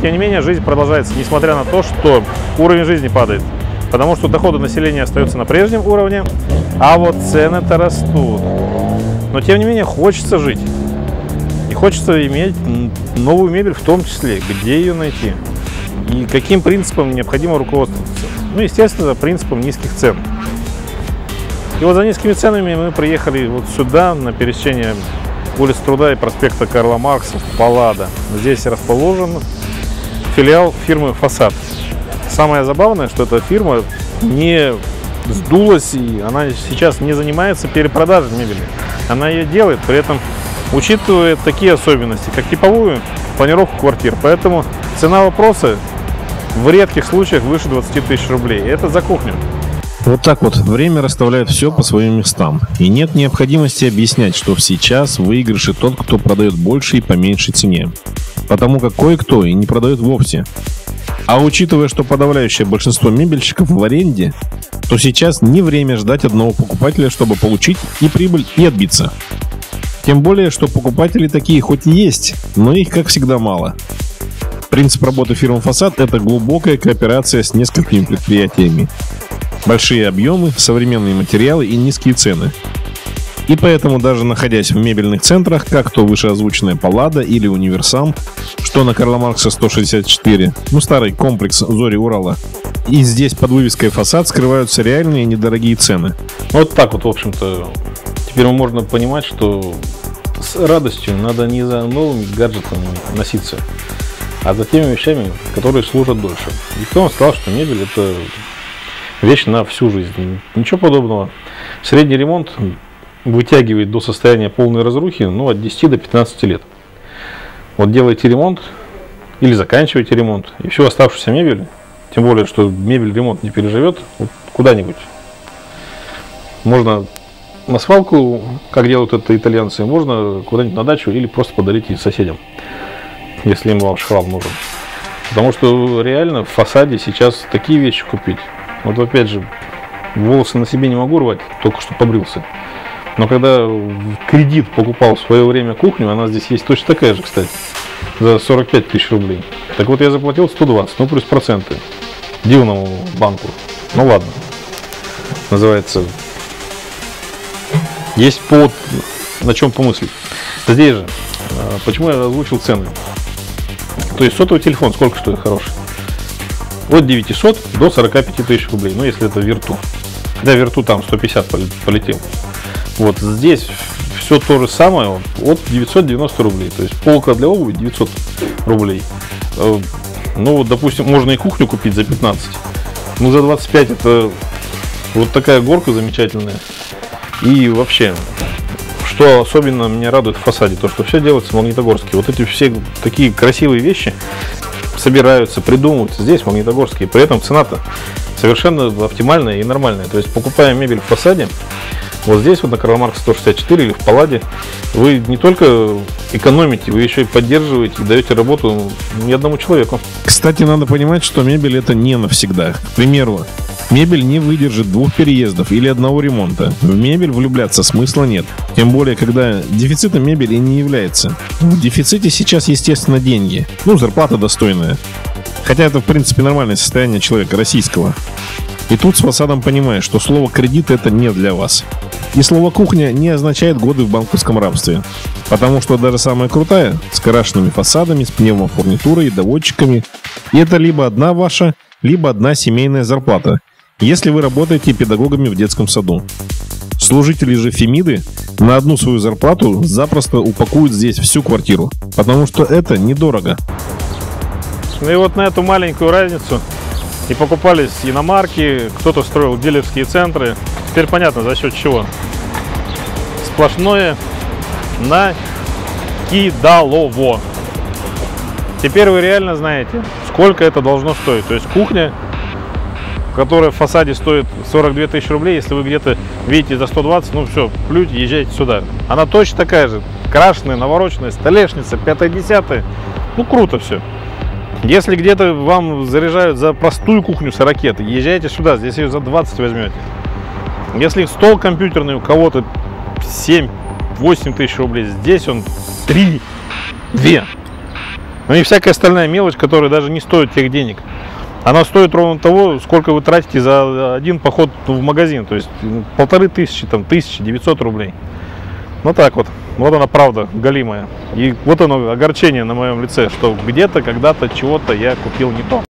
тем не менее, жизнь продолжается, несмотря на то, что уровень жизни падает. Потому что доходы населения остаются на прежнем уровне, а вот цены-то растут. Но тем не менее, хочется жить. И хочется иметь новую мебель в том числе. Где ее найти? И каким принципом необходимо руководствоваться? Ну, естественно, принципом низких цен. И вот за низкими ценами мы приехали вот сюда, на пересечение улиц Труда и проспекта Карла Маркса в Паллада. Здесь расположен филиал фирмы «Фасад». Самое забавное, что эта фирма не сдулась, и она сейчас не занимается перепродажей мебели. Она ее делает, при этом учитывает такие особенности, как типовую планировку квартир. Поэтому цена вопроса в редких случаях выше 20 тысяч рублей. Это за кухню. Вот так вот время расставляет все по своим местам. И нет необходимости объяснять, что сейчас в выигрыше тот, кто продает больше и по меньшей цене. Потому как кое-кто и не продает вовсе. А учитывая, что подавляющее большинство мебельщиков в аренде, то сейчас не время ждать одного покупателя, чтобы получить и прибыль, и отбиться. Тем более, что покупатели такие хоть и есть, но их, как всегда, мало. Принцип работы фирмы «Фасад» — это глубокая кооперация с несколькими предприятиями. Большие объемы, современные материалы и низкие цены. И поэтому даже находясь в мебельных центрах, как то вышеозвученная Паллада или Универсам, что на Карла Маркса 164, ну старый комплекс Зори Урала, и здесь под вывеской фасад скрываются реальные недорогие цены. Вот так вот, в общем-то, теперь можно понимать, что с радостью надо не за новыми гаджетами носиться, а за теми вещами, которые служат дольше. И кто вам сказал, что мебель это вещь на всю жизнь? Ничего подобного. Средний ремонт вытягивает до состояния полной разрухи ну, от 10 до 15 лет. Вот делаете ремонт или заканчиваете ремонт, и всю оставшуюся мебель, тем более, что мебель ремонт не переживет, вот куда-нибудь. Можно на свалку, как делают это итальянцы, можно куда-нибудь на дачу или просто подарить соседям, если им ваш хлам нужен. Потому что реально в фасаде сейчас такие вещи купить. Вот опять же, волосы на себе не могу рвать, только что побрился. Но когда в кредит покупал в свое время кухню, она здесь есть точно такая же, кстати, за 45 тысяч рублей. Так вот я заплатил 120, ну плюс проценты дивному банку. Ну ладно. Называется. Есть повод на чем помыслить. Здесь же, а, почему я озвучил цены. То есть сотовый телефон сколько стоит хороший? От 900 до 45 тысяч рублей, ну если это вирту. Да, вирту там 150 полетел. Вот здесь все то же самое от 990 рублей. То есть полка для обуви 900 рублей. Э, ну, вот, допустим, можно и кухню купить за 15. Ну, за 25 это вот такая горка замечательная. И вообще, что особенно меня радует в фасаде, то, что все делается в Магнитогорске. Вот эти все такие красивые вещи собираются, придумываются здесь, в Магнитогорске. При этом цена-то совершенно оптимальная и нормальная. То есть, покупая мебель в фасаде, вот здесь, вот на Карла Маркса 164 или в Палладе, вы не только экономите, вы еще и поддерживаете и даете работу ни одному человеку. Кстати, надо понимать, что мебель это не навсегда. К примеру, мебель не выдержит двух переездов или одного ремонта. В мебель влюбляться смысла нет. Тем более, когда дефицитом мебели не является. В дефиците сейчас, естественно, деньги. Ну, зарплата достойная. Хотя это, в принципе, нормальное состояние человека российского. И тут с фасадом понимаешь, что слово «кредит» — это не для вас. И слово «кухня» не означает годы в банковском рабстве. Потому что даже самая крутая, с крашенными фасадами, с пневмофурнитурой, доводчиками, это либо одна ваша, либо одна семейная зарплата, если вы работаете педагогами в детском саду. Служители же Фемиды на одну свою зарплату запросто упакуют здесь всю квартиру, потому что это недорого. Ну и вот на эту маленькую разницу и покупались иномарки, кто-то строил дилерские центры. Теперь понятно, за счет чего. Сплошное накидалово. Теперь вы реально знаете, сколько это должно стоить. То есть кухня, которая в фасаде стоит 42 тысячи рублей, если вы где-то видите за 120, ну все, плюньте, езжайте сюда. Она точно такая же, крашеная, навороченная, столешница, 5-10. Ну круто все. Если где-то вам заряжают за простую кухню с ракеты, езжайте сюда, здесь ее за 20 возьмете. Если стол компьютерный у кого-то 7-8 тысяч рублей, здесь он 3, 2. Ну и всякая остальная мелочь, которая даже не стоит тех денег. Она стоит ровно того, сколько вы тратите за один поход в магазин. То есть ну, полторы тысячи, там, тысячи, девятьсот рублей. Ну так вот. Вот она правда, галимая. И вот оно огорчение на моем лице, что где-то, когда-то, чего-то я купил не то.